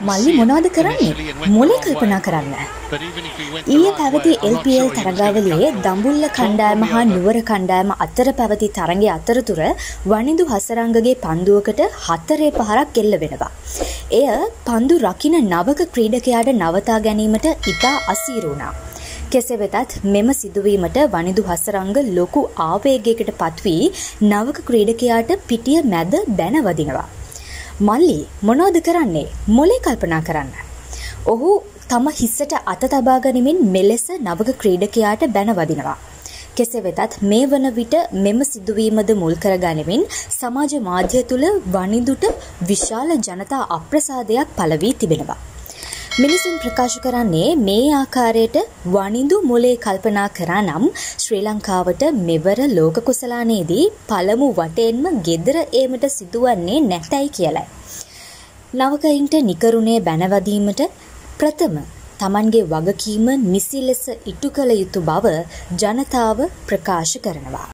මල්ලි මොනවද කරන්නේ මොලේ කල්පනා කරන්න. ඊයේ පැවති LPL තරගාවලියේ දඹුල්ල කණ්ඩායම හා නුවර කණ්ඩායම අතර පැවති තරගේ අතරතුර වනිදු හසරංගගේ පන්දුවකට හතරේ පහරක් එල්ල වෙනවා. එය පන්දු රකින නවක ක්‍රීඩකයාට නවතා ගැනීමට ඉතා අසීරුණා. කෙසේ වෙතත් මෙම සිදුවීමට වනිදු හසරංග ලොකු ආවේගයකට පත්වී නවක ක්‍රීඩකයාට පිටිය මැද බැනවදිනවා. මල්ලි මොනවද කරන්නේ මොලේ කල්පනා කරන්න. ඔහු තම හිස්සට අත තබාගනිමින් මෙලෙස නවක ක්‍රීඩකයාට බැනවදිනවා. කෙසේ වෙතත් මේ වන විට මෙම සිදුවීමද මුල් කරගනිමින් සමාජ මාධ්‍ය තුළ වනිදුට විශාල ජනතා අප්‍රසාදයක් පලවී තිබෙනවා. මිනිසුන් ප්‍රකාශ කරන්නේ මේ ආකාරයට වනිදු මොලේ කල්පනා කරා නම් ශ්‍රී ලංකාවට මෙවර ලෝක කුසලානේදී පළමු වටෙන්ම ගෙදර ඒමට සිදුවන්නේ නැතැයි කියලයි. නවකයින්ට නිකරුණේ බැනවදීමට ප්‍රථම තමන්ගේ වගකීම නිසි ලෙස ඉටු කළ යුතු බව ජනතාව ප්‍රකාශ කරනවා.